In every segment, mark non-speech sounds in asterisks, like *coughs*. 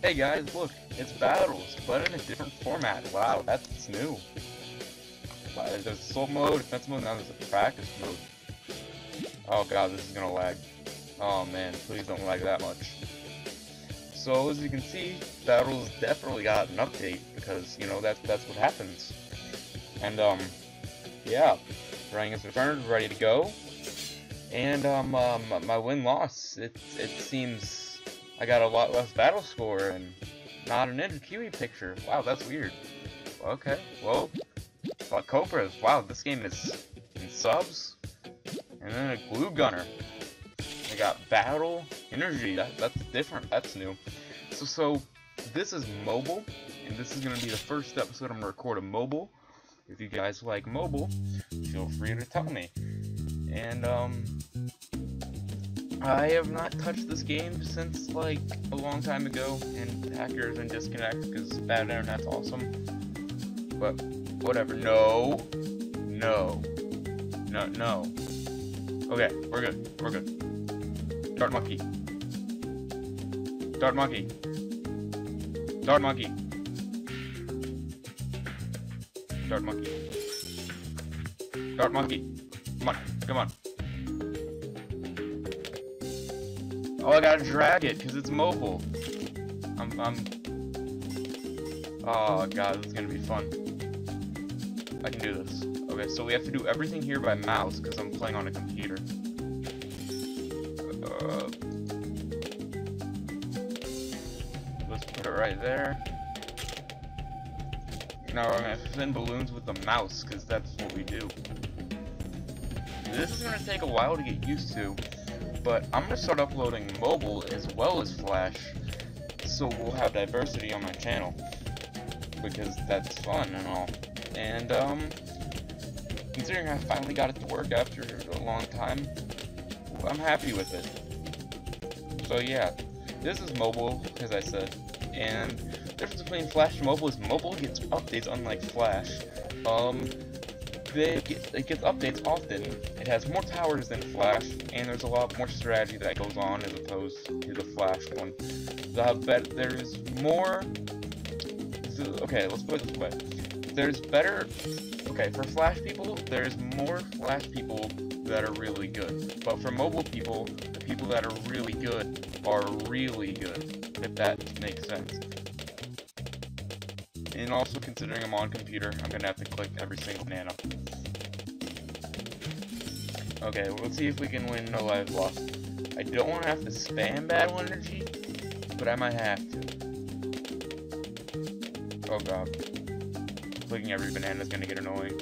Hey guys, look, it's battles, but in a different format. Wow, that's new. There's assault mode, defense mode, now there's a practice mode. Oh god, this is gonna lag. Oh man, please don't lag that much. So as you can see, battles definitely got an update because you know that's that's what happens. And um, yeah, Rang is returned, ready to go. And um, um my win loss, it it seems I got a lot less battle score and not a Ninja Kiwi picture. Wow, that's weird. Okay, well, but Cobras. Wow, this game is in subs. And then a Glue Gunner. I got Battle, Energy. That, that's different. That's new. So, so this is mobile, and this is going to be the first episode I'm to record a mobile. If you guys like mobile, feel free to tell me. And, um, I have not touched this game since like a long time ago, and hackers and disconnect because bad internet's awesome. But whatever. No, no, no, no. Okay, we're good. We're good. Dart monkey. Dart monkey. Dart monkey. Dart monkey. Dart monkey. Come on, come on. Oh, I gotta drag it because it's mobile. I'm, I'm. Oh god, this is gonna be fun. I can do this. Okay, so we have to do everything here by mouse because I'm playing on a computer. Uh, let's put it right there. Now we're gonna spin balloons with the mouse because that's what we do. This is gonna take a while to get used to but I'm going to start uploading mobile as well as Flash, so we'll have diversity on my channel, because that's fun and all. And, um, considering I finally got it to work after a long time, I'm happy with it. So yeah, this is mobile, as I said, and the difference between Flash and mobile is mobile gets updates unlike Flash. Um, they get, it gets updates often. It has more towers than Flash, and there's a lot more strategy that goes on as opposed to the Flash one. The, there's more. Okay, let's put it this way. There's better. Okay, for Flash people, there's more Flash people that are really good. But for mobile people, the people that are really good are really good, if that makes sense. And also considering I'm on computer, I'm gonna have to click every single nano. Okay, let's see if we can win no lives lost. I don't want to have to spam battle energy, but I might have to. Oh god. Clicking every banana is gonna get annoying.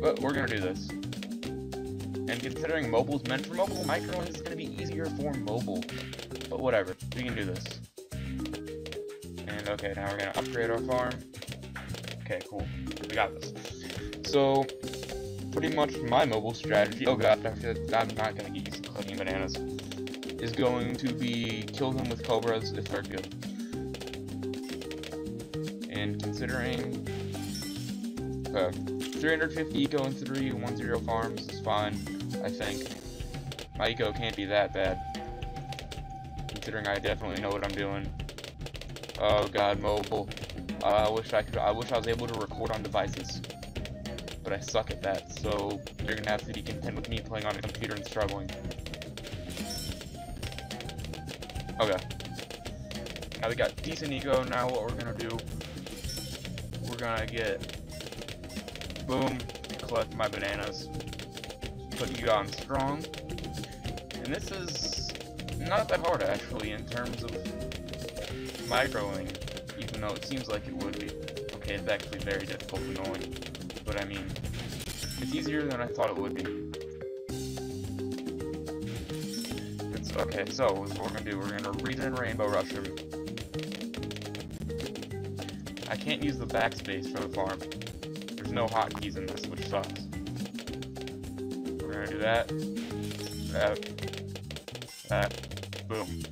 But we're gonna do this. And considering mobile's meant for mobile, micro is gonna be easier for mobile. But whatever, we can do this. Okay, now we're gonna upgrade our farm. Okay, cool. We got this. So, pretty much my mobile strategy, oh god, I'm not gonna get used to clicking bananas, is going to be kill them with cobras if they're good. And considering uh, 350 eco and 310 farms is fine, I think. My eco can't be that bad. Considering I definitely know what I'm doing. Oh god, mobile. Uh, I wish I could I wish I was able to record on devices but I suck at that, so you're gonna have to be content with me playing on a computer and struggling. Okay. Now we got decent eco. now what we're gonna do, we're gonna get, boom, collect my bananas, put you on strong, and this is not that hard actually in terms of microing, even though it seems like it would be. Okay, it's actually very difficult and annoying but I mean, it's easier than I thought it would be. It's, okay, so what we're gonna do, we're gonna reason Rainbow Rush. I can't use the backspace for the farm. There's no hotkeys in this, which sucks. We're gonna do that. That. That. Boom.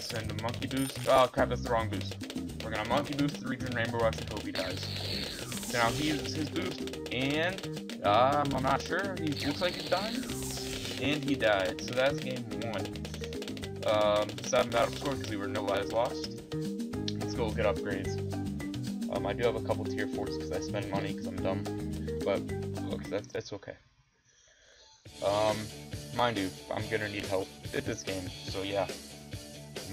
Send a monkey boost. Oh crap, that's the wrong boost. We're gonna monkey boost the regen Rainbow hope he dies. Now he uses his boost, and um, I'm not sure. He looks like he's dying, and he died. So that's game one. Um, seven battle score because we were no lives lost. Let's go get upgrades. Um, I do have a couple tier fours because I spend money because I'm dumb, but look, that's that's okay. Um, mind you, I'm gonna need help at this game, so yeah.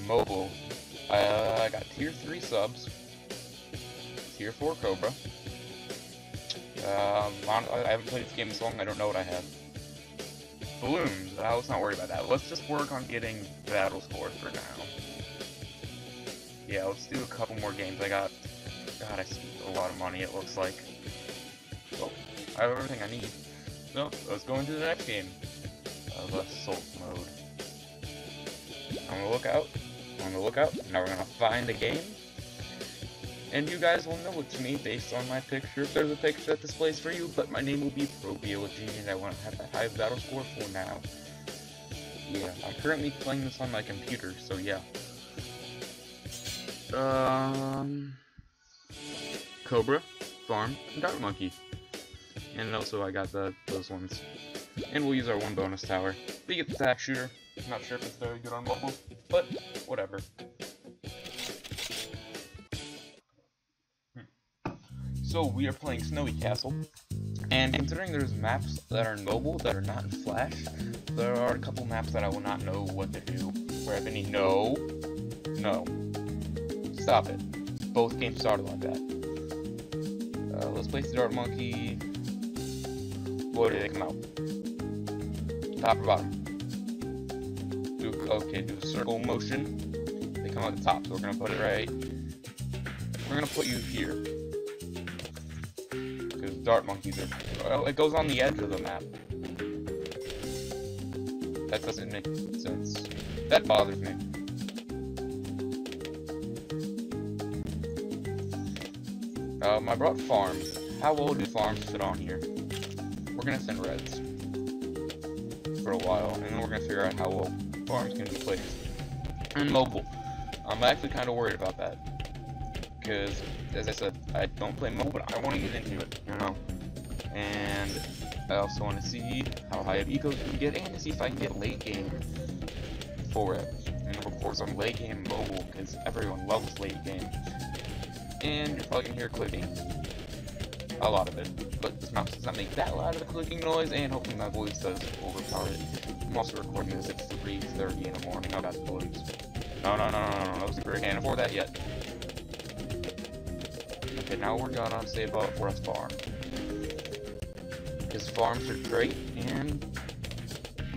Mobile, uh, I got tier three subs, tier four Cobra. Um, I haven't played this game so long, I don't know what I have. Balloons, uh, let's not worry about that. Let's just work on getting battle score for now. Yeah, let's do a couple more games. I got, God, I spent a lot of money, it looks like. Well, I have everything I need. So, let's go into the next game of Assault mode. I'm gonna look out, I'm gonna look out, now we're gonna find a game, and you guys will know it's me based on my picture if there's a picture that displays for you, but my name will be ProBLG and I want to have the high battle score for now. Yeah, I'm currently playing this on my computer, so yeah. Um, Cobra, Farm, and Dart Monkey. And also I got the those ones. And we'll use our one bonus tower. We get the Tack Shooter. Not sure if it's very good on mobile, but whatever. So we are playing Snowy Castle, and considering there's maps that are mobile that are not in Flash, there are a couple maps that I will not know what to do. Where have any no, no, stop it. Both games started like that. Uh, let's place the Dart Monkey. Where do they come out? Top or bottom? Okay, do a circle motion. They come out the top, so we're gonna put it right. We're gonna put you here Because dart monkeys are... Well, it goes on the edge of the map. That doesn't make sense. That bothers me. Um, I brought farms. How well do farms sit on here? We're gonna send reds. For a while, and then we're gonna figure out how well farms can be placed. And mobile. I'm actually kind of worried about that. Because as I said, I don't play mobile, but I want to get into it, you know. And I also want to see how high of ecos we can get, and to see if I can get late game for it. And of course, I'm late game mobile because everyone loves late game. And you're probably gonna hear clicking, a lot of it, but this mouse does not make that loud of a clicking noise, and hopefully my voice does overpower it. I'm also recording this at 3:30 in the morning. Oh, that's balloons. No, no, no, no, no, no, that was a great. Can't afford that yet. Okay, now we're gonna say about Forest Farm. His farms are great, and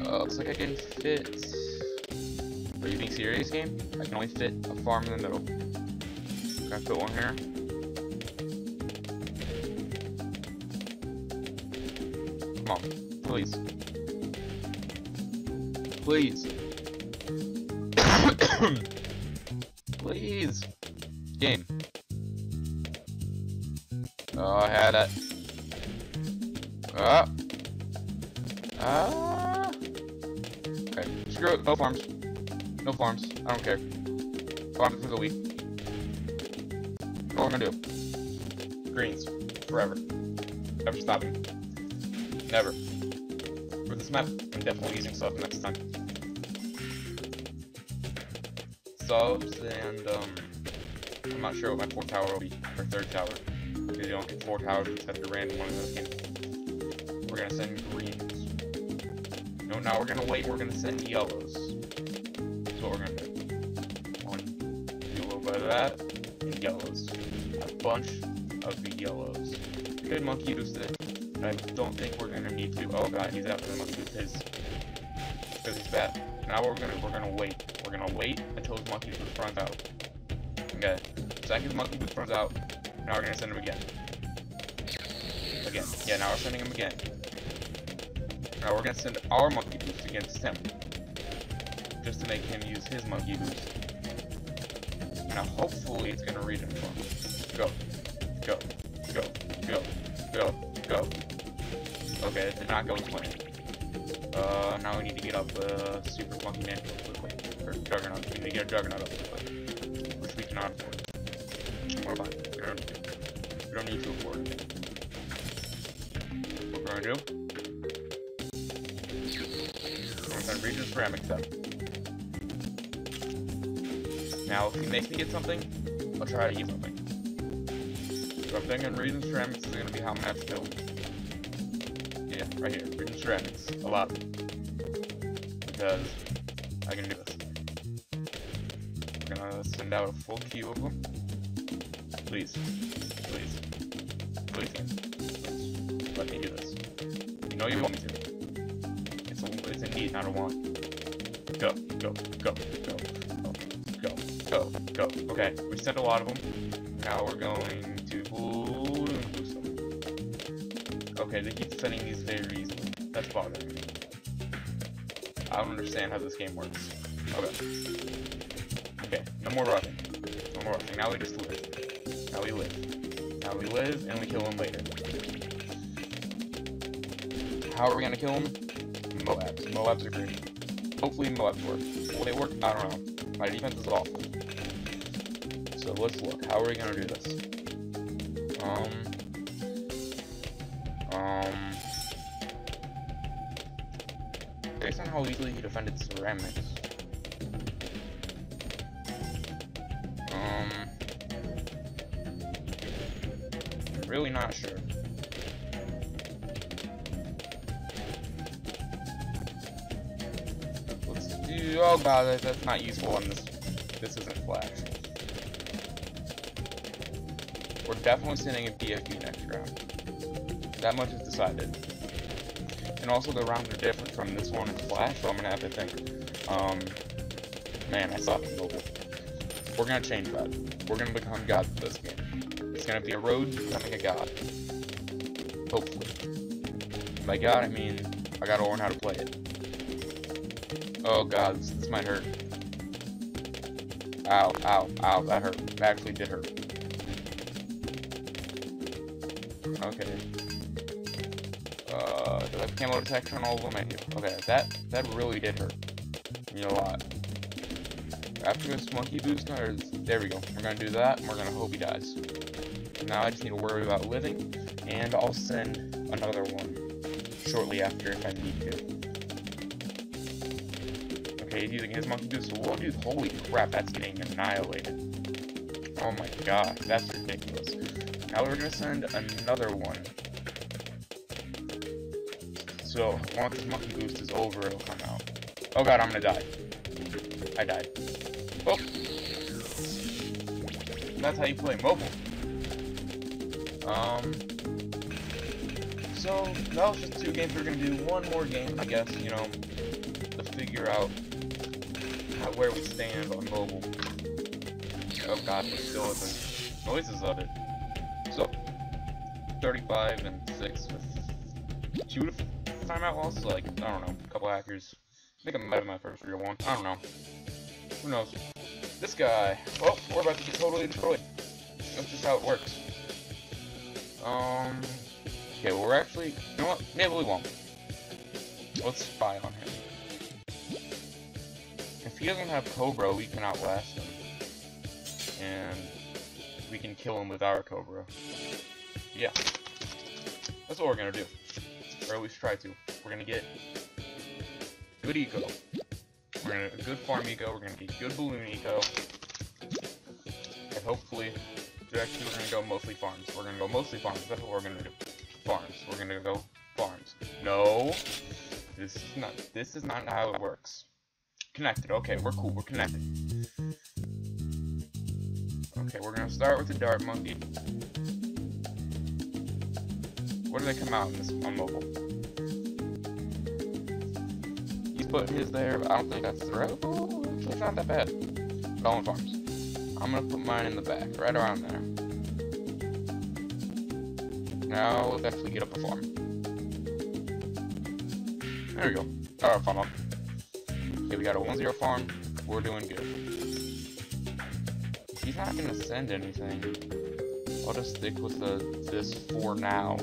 uh, looks like I can fit. Are you being serious, game? I can only fit a farm in the middle. Can I put one here? Please. *coughs* please. Game. Oh, I had it. Ah. Ah. Okay, screw it. No farms. No farms. I don't care. Farms for the week. What am I gonna do? Greens. Forever. Never stopping. Never. For this map, I'm definitely using stuff next time. Subs and, um, I'm not sure what my fourth tower will be, or third tower because you don't get four towers of a random one in those games. We're gonna send greens. No, now we're gonna wait, we're gonna send yellows. That's what we're gonna do. One, do a little bit of that, and yellows. A bunch of the yellows. Good monkey boost it. I don't think we're gonna need to. Oh god, he's after the monkey boost his. Because he's bad. Now we're gonna we're gonna wait. We're gonna wait until his monkey boost runs out. Okay. Second monkey boost runs out. Now we're gonna send him again. Again. Yeah, now we're sending him again. Now we're gonna send our monkey boost against him. Just to make him use his monkey boost. Now hopefully it's gonna read him. Go. Go. Go. Go. Go. Go. Okay, it did not go as planned. Uh, now we need to get up uh, Super Monkey Man quickly. Or Juggernaut. We need to get a Juggernaut up. Which we cannot afford. We're fine. We don't need to. We don't need to afford. What we're gonna do? We're gonna send Regis Ceramic Step. Now, if he makes me get something, I'll try to get something. So I'm thinking Regen Ceramics is gonna be how much build. Yeah, right here, Regen Ceramics. A lot. Because Send out a full queue of them. Please. Please. Please, please. Let me do this. You know you want me to. It's a, it's a need, not a want. Go, go, go, go, go, go, go. Okay, we sent a lot of them. Now we're going to boost them. Okay, they keep sending these very easily. That's bothering me. I don't understand how this game works. Okay. No more roughing. No more roughing. Now we just live. Now we live. Now we live, and we kill him later. How are we gonna kill him? MOABs. MOABs are great. Hopefully Moabs work. Will they work? I don't know. My defense is awful. So let's look. How are we gonna do this? Um. Um. Based on how easily he defended ceramics. Oh that's not useful on this. This isn't Flash. We're definitely sending a BFB next round. That much is decided. And also the rounds are different from this one in Flash, so I'm gonna have to think. Um, man, I suck at mobile. We're gonna change that. We're gonna become gods this game. It's gonna be a road to becoming a god. Hopefully. By god, I mean, I gotta learn how to play it. Oh god, this, this might hurt. Ow, ow, ow, that hurt. That actually did hurt. Okay. Uh, do I have camo detection on all of them? I do. Okay, that, that really did hurt. Me a lot. After this monkey boost, there we go. We're gonna do that, and we're gonna hope he dies. Now I just need to worry about living, and I'll send another one shortly after if I need to. Okay, using his monkey boost, so do, holy crap, that's getting annihilated. Oh my god, that's ridiculous. Now we're gonna send another one. So, once this monkey boost is over, it'll come out. Oh god, I'm gonna die. I died. Oh! That's how you play mobile. Um... So, that was just two games. We're gonna do one more game, I guess, you know, to figure out where we stand on mobile. Oh god, we're still at the noises of it. So, 35 and 6 with 2 to timeout losses, like, I don't know, a couple hackers. I think I might have my first real one. I don't know. Who knows? This guy. Well, we're about to get totally destroyed. That's just how it works. Um. Okay, well, we're actually. You know what? Maybe we won't. Let's spy on him. He doesn't have Cobra, we can outlast him. And we can kill him with our Cobra. Yeah. That's what we're gonna do. Or at least try to. We're gonna get good eco. We're gonna get good farm eco, we're gonna get good balloon eco. And hopefully, actually we're gonna go mostly farms. We're gonna go mostly farms, that's what we're gonna do. Farms. We're gonna go farms. No! This is not this is not how it works. Connected, okay, we're cool, we're connected. Okay, we're gonna start with the dart monkey. Where do they come out in this on mobile? He's putting his there, but I don't think that's the right. It's not that bad. Going farms. I'm gonna put mine in the back, right around there. Now let's get up a farm. There we go. Our farm up. Okay, we got a 1-0 farm. We're doing good. He's not gonna send anything. I'll just stick with the this for now.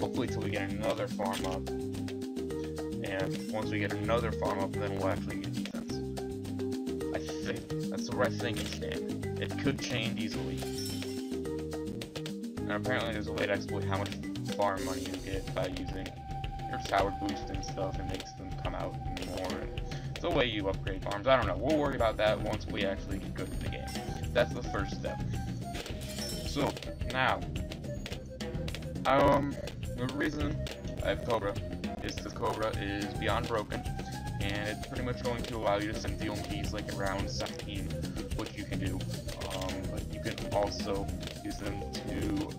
Hopefully till we get another farm up. And once we get another farm up, then we'll actually get defense. I think. That's the right think it's stand. It could change easily. And apparently there's a way to exploit how much farm money you get by using your tower boost and stuff. It makes them the way you upgrade farms. I don't know. We'll worry about that once we actually get good at the game. That's the first step. So, now, um, the reason I have Cobra is because Cobra is beyond broken, and it's pretty much going to allow you to send deal keys like around 17, which you can do. Um, but you can also use them to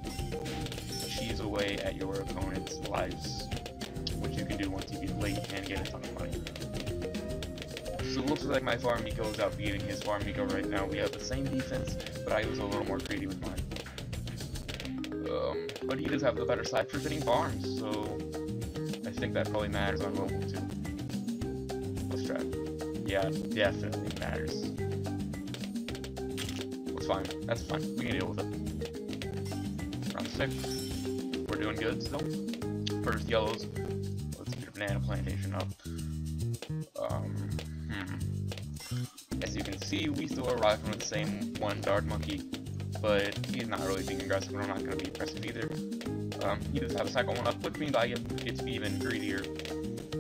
cheese away at your opponent's lives, which you can do once you get late and get a ton of money. It looks like my Farm eco is out beating his Farm eco right now. We have the same defense, but I was a little more greedy with mine. Um, but he does have the better side for fitting farms, so I think that probably matters on mobile too. Let's try. Yeah, definitely matters. That's fine. That's fine. We can deal with it. Round six. We're doing good still. First yellows. Let's get a banana plantation up. See, we still arrive from the same one dart monkey but he's not really being aggressive, and I'm not going to be aggressive either. Um, he does have a second one up, which means I get, get to be even greedier.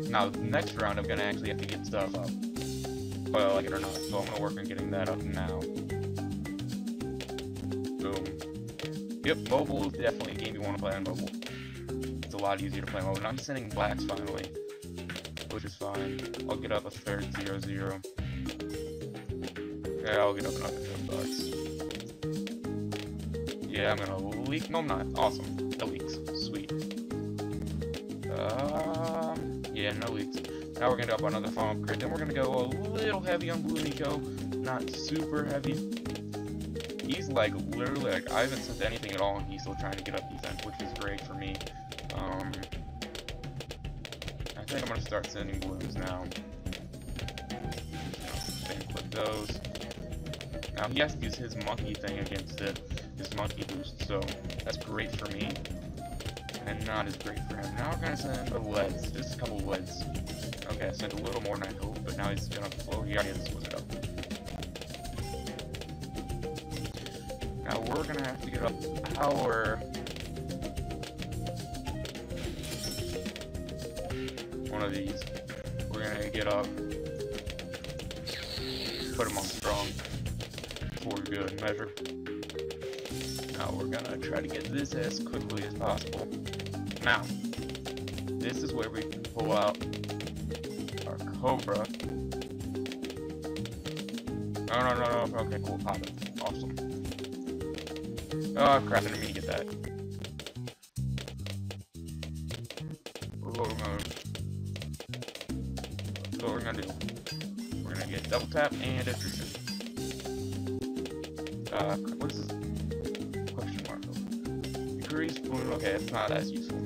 Now, next round, I'm going to actually have to get stuff up. Whether I like it or not, so I'm going to work on getting that up now. Boom. Yep, mobile is definitely a game you want to play on mobile. It's a lot easier to play mobile. and I'm sending blacks finally, which is fine. I'll get up a third 0-0. Yeah, I'll get up another 10 bucks. Yeah, I'm gonna leak. No, I'm not. Awesome. No leaks. Sweet. Um, yeah, no leaks. Now we're gonna up another farm upgrade. Then we're gonna go a little heavy on bloon eco. Not super heavy. He's like literally like I haven't sent anything at all, and he's still trying to get up defense, which is great for me. Um, I think I'm gonna start sending balloons now. Then click those. Now he has to use his monkey thing against it his monkey boost, so that's great for me. And not as great for him. Now we're gonna send a leads, just a couple leads. Okay, I sent a little more than I hoped, but now he's gonna flow. He already has it up. Now we're gonna have to get up our one of these. We're gonna get up, put him on strong for good measure. Now we're gonna try to get this as quickly as possible. Now, this is where we can pull out our Cobra. No, no, no, no, okay, cool, pop it. Awesome. Oh crap, I didn't mean to get that. Gonna, what we're gonna do. We're gonna get double tap and attrition. Uh, what is this? grease balloon, okay, it's not as useful.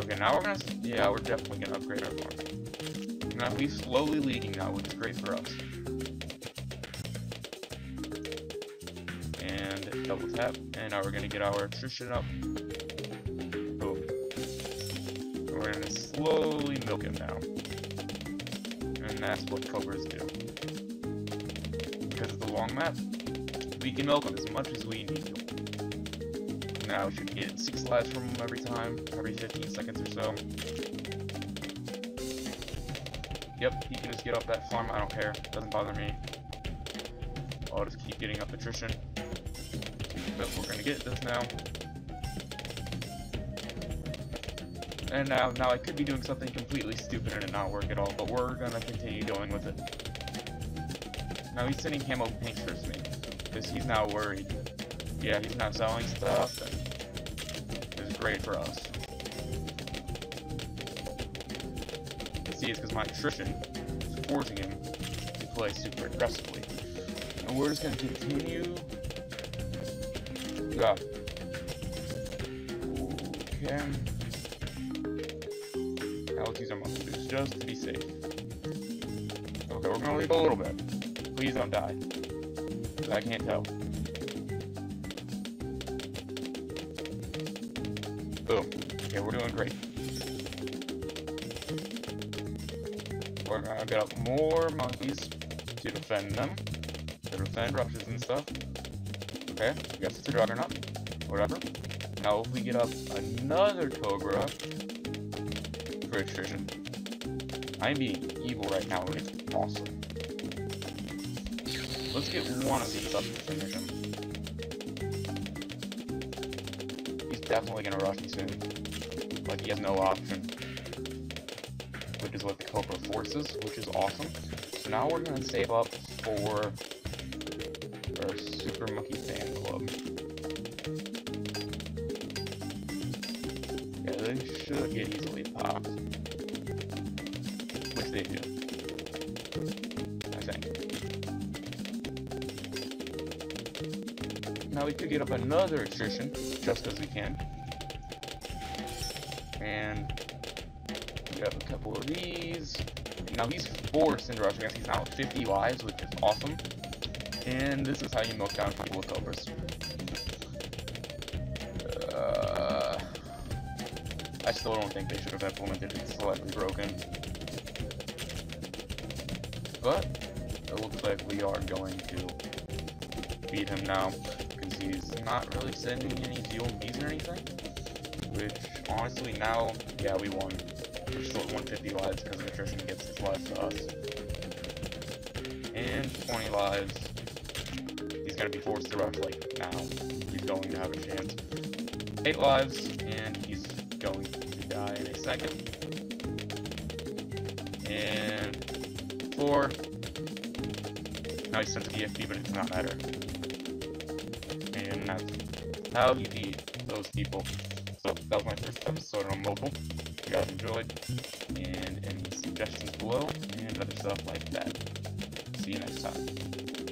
Okay, now we're gonna, yeah, we're definitely gonna upgrade our farm. Now he's slowly leading now, which is great for us. And double tap, and now we're gonna get our attrition up. Boom. We're gonna slowly milk him now. And that's what cobras do because of the long map, we can milk him as much as we need. Now we should get 6 lives from them every time, every 15 seconds or so. Yep, he can just get up that farm, I don't care, doesn't bother me. I'll just keep getting up attrition. But we're gonna get this now. And now, now I could be doing something completely stupid and it not work at all, but we're gonna continue going with it. Now he's sending camo for me. Because he's now worried. Yeah, he's not selling stuff. It's great for us. See, it's because my attrition is forcing him to play super aggressively. And we're just to continue. Yeah. Okay. Let's use our muscle just to be safe. Okay, we're to leave a little bit. Please don't die. I can't tell. Boom. Okay, we're doing great. We're gonna get up more monkeys to defend them. To defend rushes and stuff. Okay, I guess it's a juggernaut. Whatever. Now, if we get up another Cobra for attrition, I'm being evil right now, it's awesome. Let's get one of these up to finish him. He's definitely gonna rush me soon. Like, he has no option. Which is what the Cobra forces, which is awesome. So now we're gonna save up for our Super Monkey Fan Club. Think. Now we could get up another attrition, just as we can. And we have a couple of these. Now he's into rushing us. He's now 50 lives, which is awesome. And this is how you milk down a couple of cobras. I still don't think they should have implemented it slightly broken. But it looks like we are going to beat him now because he's not really sending any bees or anything. Which honestly now, yeah, we won. We're short 150 lives because attrition gets his lives to us. And 20 lives. He's gonna be forced to rush like now. He's going to have a chance. 8 lives, and going to die in a second. And 4. Now he's sent the EFP, but it does not matter. And that's how you beat those people. So that was my first episode on mobile. If you guys enjoyed, and any suggestions below, and other stuff like that. See you next time.